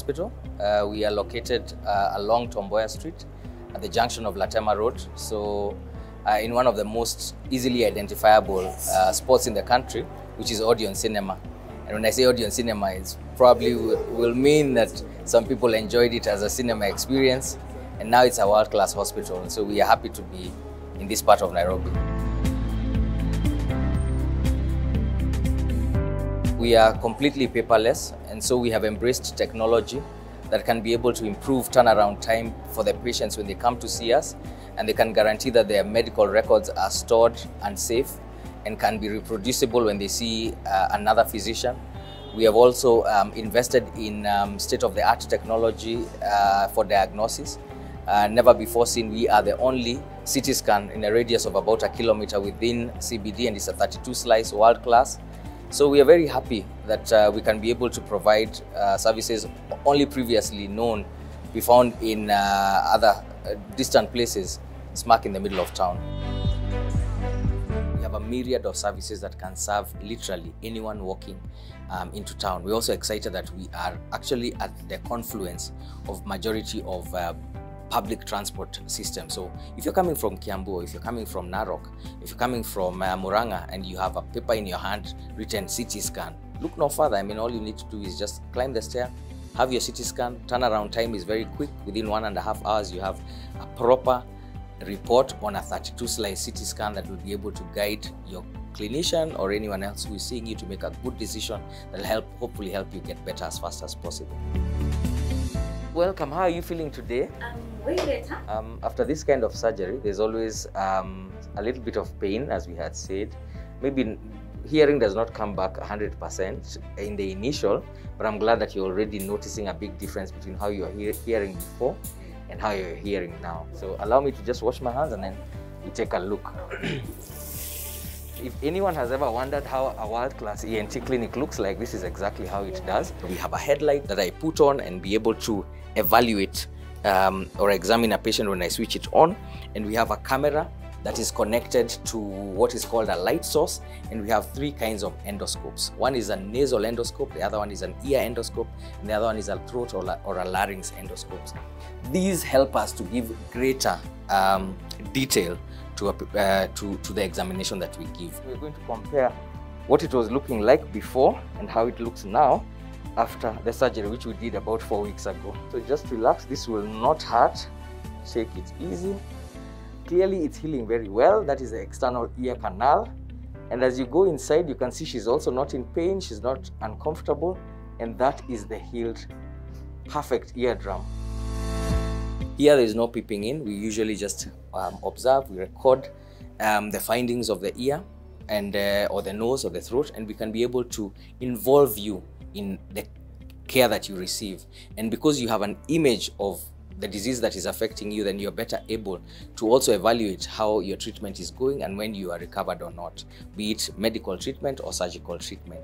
Hospital. Uh, we are located uh, along Tomboya Street at the junction of Latema Road. So, uh, in one of the most easily identifiable uh, spots in the country, which is Odeon Cinema. And when I say Odeon Cinema, it probably will, will mean that some people enjoyed it as a cinema experience, and now it's a world-class hospital. So we are happy to be in this part of Nairobi. We are completely paperless, and so we have embraced technology that can be able to improve turnaround time for the patients when they come to see us, and they can guarantee that their medical records are stored and safe and can be reproducible when they see uh, another physician. We have also um, invested in um, state-of-the-art technology uh, for diagnosis. Uh, never before seen, we are the only CT scan in a radius of about a kilometer within CBD, and it's a 32 slice world class. So we are very happy that uh, we can be able to provide uh, services only previously known be found in uh, other uh, distant places, smack in the middle of town. We have a myriad of services that can serve literally anyone walking um, into town. We're also excited that we are actually at the confluence of majority of uh, public transport system. So if you're coming from Kiambu, if you're coming from Narok, if you're coming from uh, Muranga and you have a paper in your hand written CT scan, look no further. I mean, all you need to do is just climb the stair, have your CT scan. Turnaround time is very quick. Within one and a half hours, you have a proper report on a 32 slice CT scan that will be able to guide your clinician or anyone else who is seeing you to make a good decision that will help, hopefully help you get better as fast as possible. Welcome. How are you feeling today? Um, Um, after this kind of surgery, there's always um, a little bit of pain, as we had said. Maybe hearing does not come back 100% in the initial, but I'm glad that you're already noticing a big difference between how you were he- hearing before and how you're hearing now. So allow me to just wash my hands and then we take a look. if anyone has ever wondered how a world-class ENT clinic looks like, this is exactly how it does. We have a headlight that I put on and be able to evaluate um, or examine a patient when I switch it on. And we have a camera that is connected to what is called a light source. And we have three kinds of endoscopes. One is a nasal endoscope, the other one is an ear endoscope, and the other one is a throat or, la- or a larynx endoscope. These help us to give greater um, detail to, a, uh, to, to the examination that we give. We're going to compare what it was looking like before and how it looks now after the surgery, which we did about four weeks ago. So just relax, this will not hurt. Take it easy. Clearly, it's healing very well. That is the external ear canal. And as you go inside, you can see she's also not in pain, she's not uncomfortable, and that is the healed, perfect eardrum. Here, there is no peeping in. We usually just um, observe, we record um, the findings of the ear and uh, or the nose or the throat, and we can be able to involve you in the care that you receive. And because you have an image of the disease that is affecting you, then you're better able to also evaluate how your treatment is going and when you are recovered or not, be it medical treatment or surgical treatment.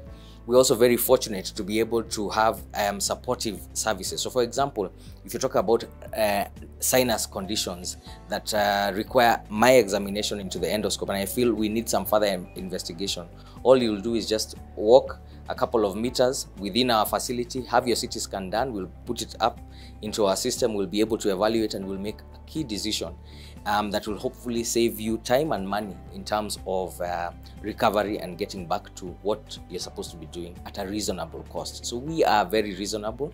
We're also very fortunate to be able to have um, supportive services. So, for example, if you talk about uh, sinus conditions that uh, require my examination into the endoscope, and I feel we need some further investigation, all you'll do is just walk a couple of meters within our facility, have your CT scan done, we'll put it up into our system, we'll be able to evaluate and we'll make a key decision um, that will hopefully save you time and money in terms of uh, recovery and getting back to what you're supposed to be doing at a reasonable cost. So we are very reasonable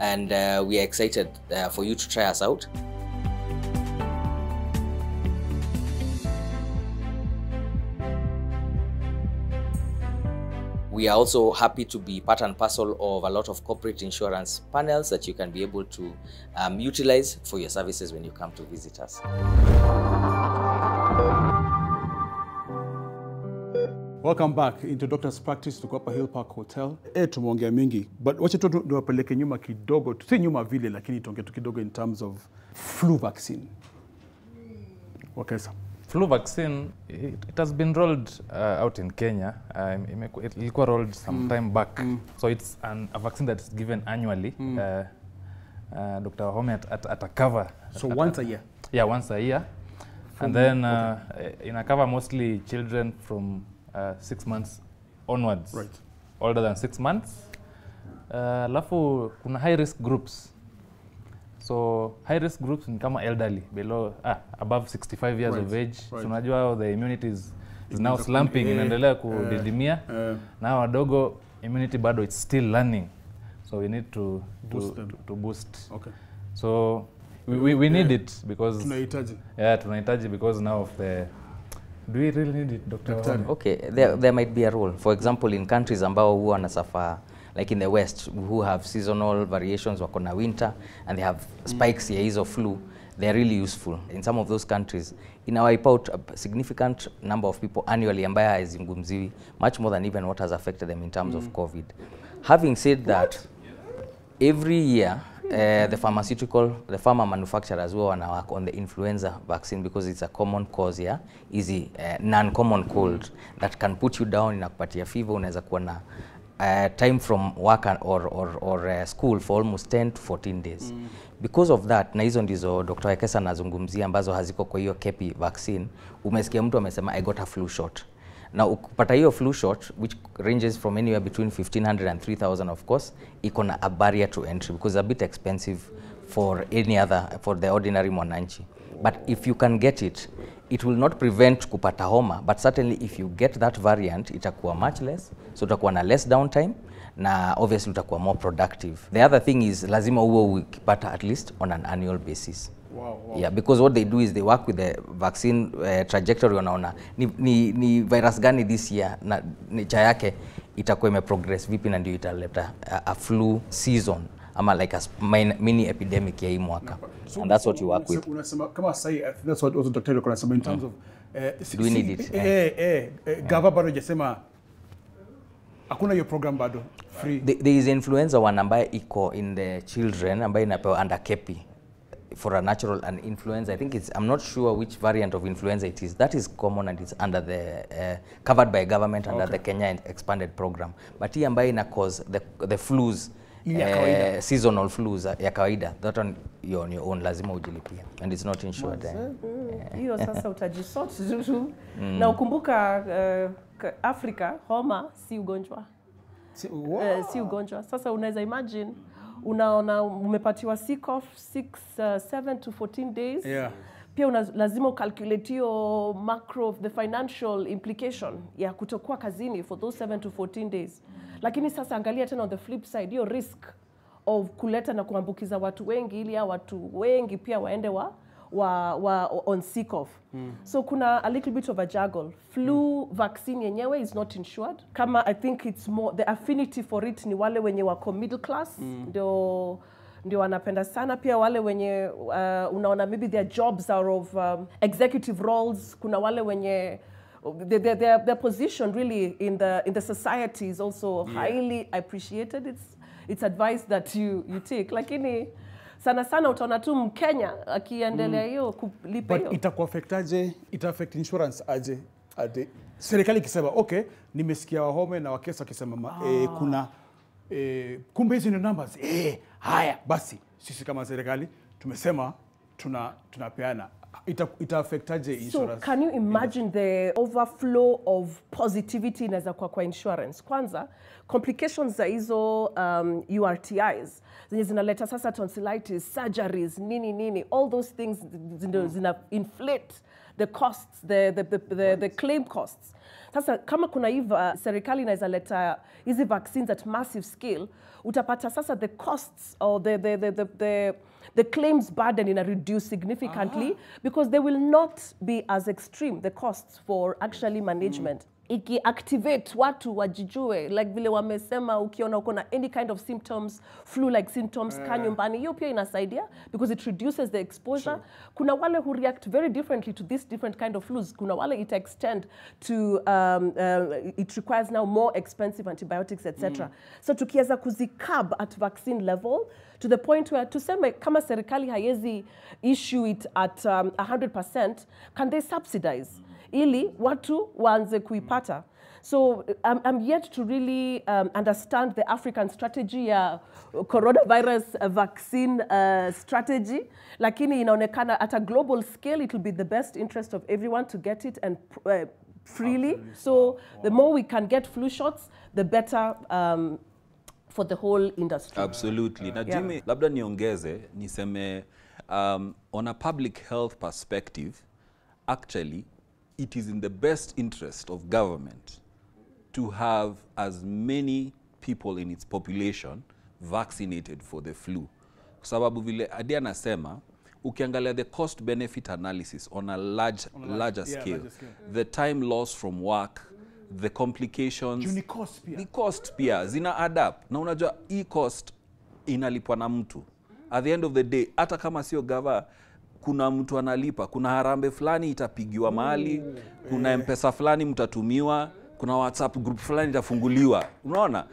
and uh, we are excited uh, for you to try us out. We are also happy to be part and parcel of a lot of corporate insurance panels that you can be able to um, utilize for your services when you come to visit us. Welcome back into Doctor's Practice. Tuko hapa Hill Park Hotel. Eh, tumeongea mingi but wacha tu tu- niwapeleke nyuma kidogo, si nyuma vile, lakini tuongee tu kidogo in terms of flu vaccine. Wakesa. Flu vaccine it, it has been rolled uh, out in Kenya um, it ilikuwa rolled some mm. time back mm. so it's an, a vaccine that is given annually mm. uh, uh, Dr. Wahome at, at, at a cover So at, once at, a year. yeah once a year from, and then uh, in a cover mostly children from uh, six months onwards Right. older than six months Uh, alafu kuna high risk groups so high risk groups ni kama elderly below ah, above 65 years Right, of age right. so unajua how the immunity is, is now slumping eh, inaendelea kudidimia Eh, na wadogo immunity bado it's still learning so we need to Boost to, to, to boost okay. so we, we, we need Yeah. it because tunahitaji yeah tunahitaji because now of the do we really need it Dr. Okay, there, there might be a role. For example, in countries ambao huwa na wanasuffer like in the west who have seasonal variations wako na winter and they have spikes ya hizo flu. They are really useful. In some of those countries ina wipe out a significant number of people annually ambaye haizungumziwi much more than even what has affected them in terms mm. of covid. Having said that every year uh, the pharmaceutical the pharma manufacturers huwa wana work on the influenza vaccine because it's a common cause ya easy uh, non-common cold that can put you down inakupatia fever unaweza kuwa na uh, time from work or, or, or uh, school for almost 10 to 14 days. Mm. because of that na hizo ndizo Dr. Wekesa anazungumzia ambazo haziko kwa hiyo kepi vaccine. Umesikia mtu amesema I got a flu shot. Na ukipata hiyo flu shot which ranges from anywhere between 1500 and 3000 of course iko na a barrier to entry because it's a bit expensive for any other for the ordinary mwananchi. But if you can get it it will not prevent kupata homa but certainly if you get that variant itakuwa much less so utakuwa na less downtime na obviously utakuwa more productive. The other thing is lazima uwe ukipata at least on an annual basis. Wow, wow. yeah because what they do is they work with the vaccine uh, trajectory wanaona. Ni, ni, ni virus gani this year na cha yake itakuwa imeprogress vipi na ndio italeta a, a flu season ama like a mini epidemic ya hii mwaka. So, and that's what you work with. unasema kama sasa I think that's what also daktari anasema in terms mm. of uh, Do we need it? eh, eh, eh, gava bado hajasema hakuna hiyo program bado. Free. The- there is influenza one ambaye iko in the children ambayo inapewa under kepi for a natural and influenza. I think it's i'm not sure which variant of influenza it is. That is common and it's under the uh, covered by government under Okay. the kenya expanded program. But hii ambayo ina cause the, the flus Ile ya kawaida. eh, seasonal flus ya kawaida that one you're on your own lazima ujilipia and it's not insured eh. hiyo sasa utajisort tu na ukumbuka uh, Afrika homa si ugonjwa Si- wow. uh, si ugonjwa. Sasa unaweza imagine unaona umepatiwa sick off 6 uh, 7 to 14 days Yeah. pia una, lazima ucalculate hiyo macro the financial implication ya kutokuwa kazini for those 7 to 14 days lakini sasa angalia tena on the flip side hiyo risk of kuleta na kuambukiza watu wengi ili hao watu wengi pia waende wa wa, wa on sick of. Mm. so kuna a little bit of a juggle. Flu mm. vaccine yenyewe is not insured. Kama i think it's more the affinity for it ni wale wenye wako middle class ndio ndio wanapenda sana. Pia wale wenye uh, unaona maybe their jobs are of um, executive roles. Kuna wale wenye their, their, their, position really in the in the society is also yeah. highly appreciated. It's it's advice that you you take. Lakini sana sana utaona tu mkenya akiendelea hiyo kulipa but hiyo. itakuafektaje ita affect insurance aje? Ade. serikali ikisema okay nimesikia wahome na wakesa wakisema ah. eh, kuna eh, kumbe hizi ni numbers. Eh, haya basi sisi kama serikali tumesema tuna tunapeana ita, ita affectaje So can you imagine the overflow of positivity inaweza kuwa kwa insurance? Kwanza, complications za hizo um, URTIs zenye zinaleta sasa tonsillitis, surgeries, nini nini, all those things zina, zina inflate the costs, the, the, the, the, the claim costs. Sasa kama kuna hiva serikali inaweza leta hizi vaccines at massive scale, utapata sasa the costs or the, the, the, the, the, the claims burden in a reduce significantly because they will not be as extreme the costs for actually management ikiactivate watu wajijue like vile wamesema ukiona uko na any kind of symptoms flu like symptoms kaa nyumbani. Hiyo pia inasaidia because it reduces the exposure. Kuna wale who react very differently to this different kind of flus. Kuna wale it extend to um, uh, it requires now more expensive antibiotics etc mm. so tukiweza kuzicab at vaccine level to the point where tuseme kama serikali haiwezi issue it at um, 100% can they subsidize ili watu waanze kuipata. So I'm, I'm yet to really um, understand the african strategy ya coronavirus vaccine uh, strategy lakini inaonekana at a global scale it will be the best interest of everyone to get it and uh, freely. So the more we can get flu shots the better um, for the whole industry. Absolutely. Na Yeah. labda niongeze niseme um, on a public health perspective actually it is in the best interest of government to have as many people in its population vaccinated for the flu kwa sababu vile adi anasema ukiangalia the cost benefit analysis on a large, larger, yeah, scale, larger scale. the time loss from work the complications ni cost pia. ni cost pia zina add up na unajua hii cost inalipwa na mtu at the end of the day hata kama sio gava kuna mtu analipa kuna harambe fulani itapigiwa mahali kuna mpesa fulani mtatumiwa kuna whatsapp group fulani itafunguliwa. Unaona?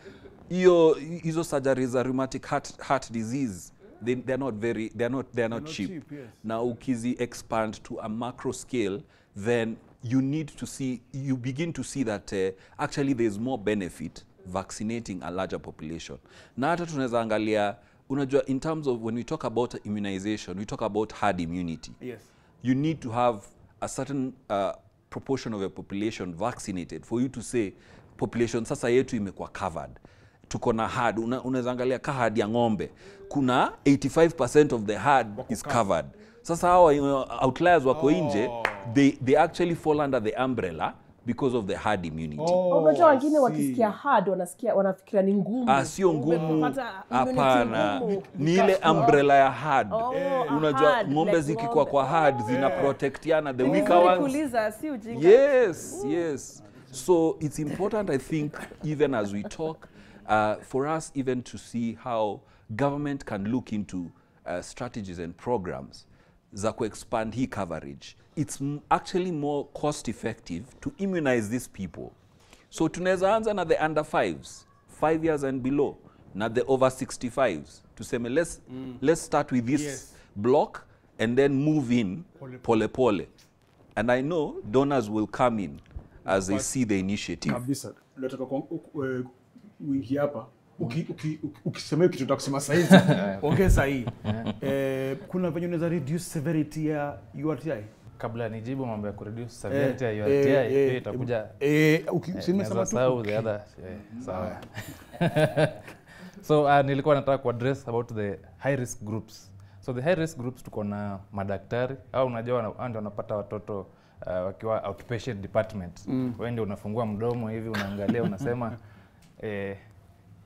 Hiyo hizo surgery za rheumatic heart, heart disease they, they're not very they're not, they're not not cheap, cheap, yes. na ukizi expand to a macro scale then you need to see you begin to see that uh, actually there is more benefit vaccinating a larger population. Na hata tunaweza angalia unajua in terms of when we talk about immunization we talk about herd immunity. Yes. you need to have a certain uh, proportion of a population vaccinated for you to say population sasa yetu imekuwa covered. Tuko na herd. Una- unaweza angalia ka herd ya ng'ombe. Kuna 85% of the herd is covered. sasa hawa you know, outliers wako oh. nje they, they actually fall under the umbrella because of the hard immunity. Unajua wengine wakisikia hard wanasikia wanafikiria ni ngumu. Ah, sio ngumu. hapana. ni ile umbrella ya hard Oh, a unajua ng'ombe like zikikwa kwa hard zina protectiana the weaker ones. kuuliza si ujinga? Yes yes. So it's important i think even as we talk uh, for us even to see how government can look into uh, strategies and programs za kuexpand hii coverage it's actually more cost effective to immunize these people. So tunaweza anza na the under fives five years and below na the over 65s tuseme let's, mm. let's start with this Yes. block and then move in pole pole. Pole. and i know donors will come in as But, they see the initiative. kabisa nataka eh, uingie hapa. Uki- uki- uki- ukisema hiyo kitu nataka kusema sahizi ongeza hii Eh, kuna venye unaweza reduce severity ya URTI kabla nijibu mambo ya kureduce severity ya Eh, URTI eh, hiyo eh, itakuja eh, Eh, naweza tu the other eh, sawa. so uh, nilikuwa nataka kuaddress about the high risk groups. So the high risk groups tuko na madaktari. Au unajua ndio wanapata watoto uh, wakiwa outpatient department. Mm. wewe ndio unafungua mdomo hivi unaangalia unasema eh,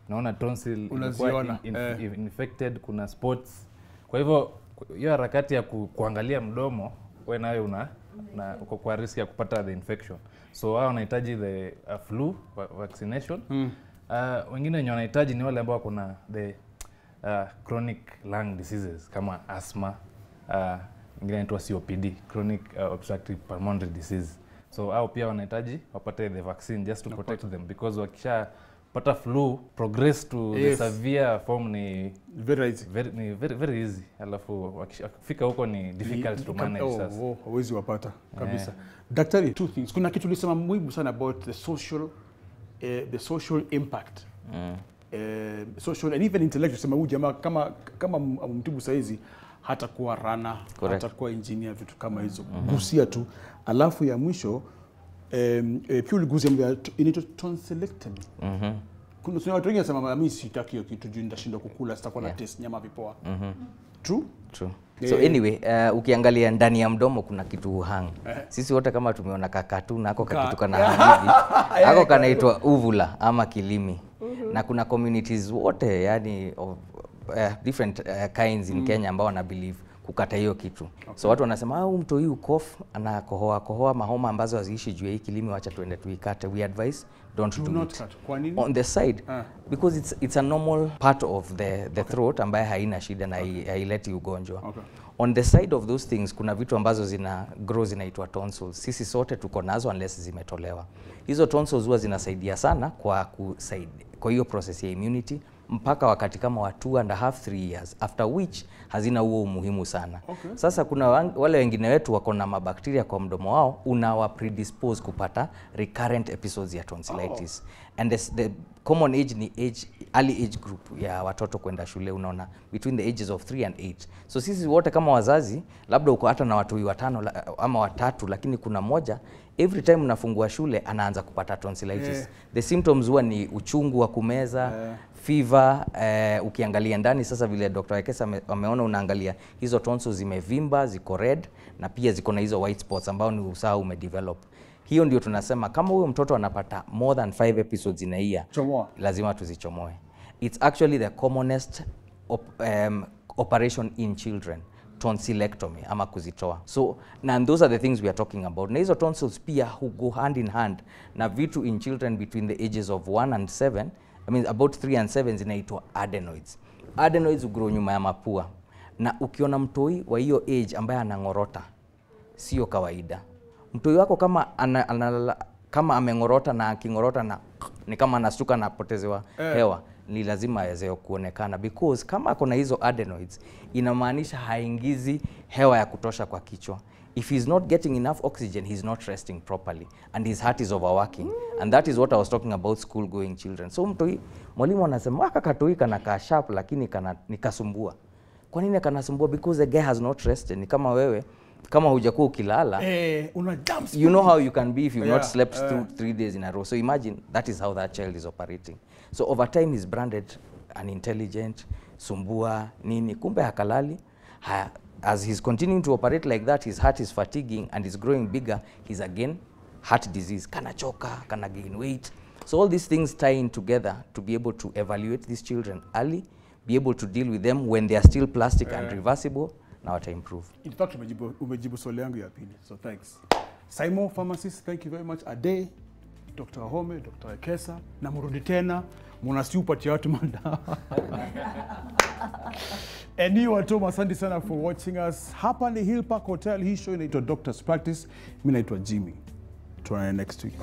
naona tonsil in, in, eh. infected kuna spots. Kwa hivyo hiyo harakati ya ku, kuangalia mdomo we nayo una, na uko kwa risk ya kupata the infection. So wao wanahitaji the uh, flu vaccination. Mm. uh, wengine wenye wanahitaji ni wale ambao kuna the uh, chronic lung diseases kama asthma uh, ingine inaitwa COPD chronic uh, obstructive pulmonary disease. So au pia wanahitaji wapate the vaccine just to protect them because wakisha pata flu progress to Yes. the severe form ni very easy. very, ni very, very easy. Alafu wakifika huko ni difficult to manage oh, sasa. oh, hawezi wapata kabisa. Yeah. daktari two things. Kuna kitu ulisema muhimu sana about the social uh, the social impact. Mm. Uh, social and even intellectual sema huyu jamaa kama kama mtibu saizi hatakuwa rana hatakuwa kuwa engineer vitu kama hizo. Gusia tu. Alafu ya mwisho eh, ya t- inaitwa tonsillectomy kuna kuna watu wengi wanasema mimi sitaki hiyo kitu juu nitashindwa kukula sitakuwa na taste nyama vipoa. True? True. So anyway, uh, ukiangalia ndani ya mdomo kuna kitu uhang. Sisi wote kama tumeona kakatuna ako Ka- kakitu kana hivi. Ako kanaitwa uvula ama kilimi. Na kuna communities wote yani of uh, different uh, kinds in mm. Kenya ambao wana believe kukata hiyo kitu. okay. So watu wanasema au mtu huyu kof anakohoa kohoa mahoma ambazo haziishi juu ya hii kilimi, wacha tuende tuikate. We advise don't do do not it cut kwa nini on the side Ah. because it's, it's a normal part of the, the okay. throat ambaye haina shida na okay. haileti ugonjwa Okay. on the side of those things kuna vitu ambazo zina grow zinaitwa tonsils sisi sote tuko nazo unless zimetolewa hizo tonsils huwa zinasaidia sana kwa kusaidia kwa hiyo process ya immunity mpaka wakati kama wa two and a half three years after which hazina huo umuhimu sana Okay. sasa kuna wale wengine wetu wako na mabakteria kwa mdomo wao unawa predispose kupata recurrent episodes ya tonsillitis Oh. and the, the common age ni age early age group ya watoto kwenda shule unaona between the ages of 3 and 8 so sisi wote kama wazazi labda uko hata na watu watano ama watatu lakini kuna moja every time unafungua shule anaanza kupata tonsillitis Yeah. the symptoms huwa ni uchungu wa kumeza Eh. Fever eh, ukiangalia ndani sasa vile Dr. Wekesa ameona unaangalia hizo tonsils zimevimba ziko red na pia ziko na hizo white spots ambao ni usaha umedevelop hiyo ndio tunasema kama huyo mtoto anapata more than 5 episodes in a year Chomoa. lazima tuzichomoe it's actually the commonest op, um, operation in children tonsillectomy ama kuzitoa so na those are the things we are talking about na hizo tonsils pia hugo hand in hand na vitu in children between the ages of 1 and 7 I mean about 3 and 7 zinaitwa adenoids adenoids hugrow nyuma ya mapua na ukiona mtoi wa hiyo age ambaye anang'orota sio kawaida. Mtoi wako kama ana, ana, kama ameng'orota na aking'orota na ni kama anastuka na apotezewa hewa ni lazima aweze kuonekana because kama kuna na hizo adenoids inamaanisha haingizi hewa ya kutosha kwa kichwa. If he's not getting enough oxygen, he's not resting properly and his heart is overworking. Mm. And that is what I was talking about school going children. So mtoi, mwalimu anasema aka katoi kana ka sharp lakini kana nikasumbua. Kwa nini kanasumbua? Because the guy has not rested. Ni kama wewe kama hujakuwa ukilala Eh, una jump you know how you can be if you've not Yeah, slept yeah. through three days in a row. So imagine that is how that child is operating. So over time he's branded unintelligent, sumbua, nini. Kumbe hakalali. Ha, as he's continuing to operate like that, his heart is fatiguing and is growing bigger. He's again heart disease. Kana choka, kana gain weight. So all these things tie in together to be able to evaluate these children early, be able to deal with them when they are still plastic uh, and reversible, na to improve. In fact, umejibu, umejibu swali yangu ya pili. So thanks. Simon Pharmacist, thank you very much. Ade, Dr. Home, Dr. Ekesa, na murudi tena munasiupatia watu madawa. And you watu, asante sana for watching us. Hapa ni Hill Park Hotel. Hii show inaitwa Doctor's Practice. Mimi naitwa Jimmy. Tuonane next week.